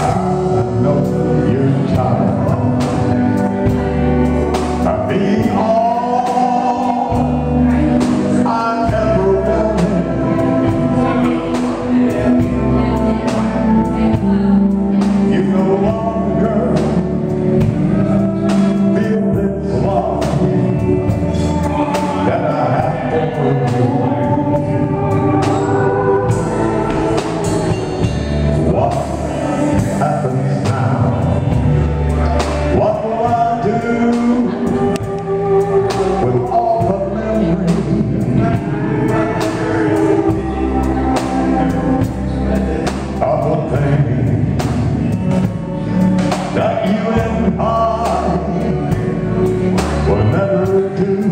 I that you and I will never do?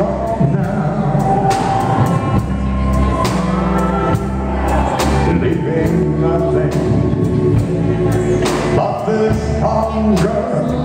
now Leaving nothing but this hunger.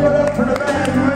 give it up for the band.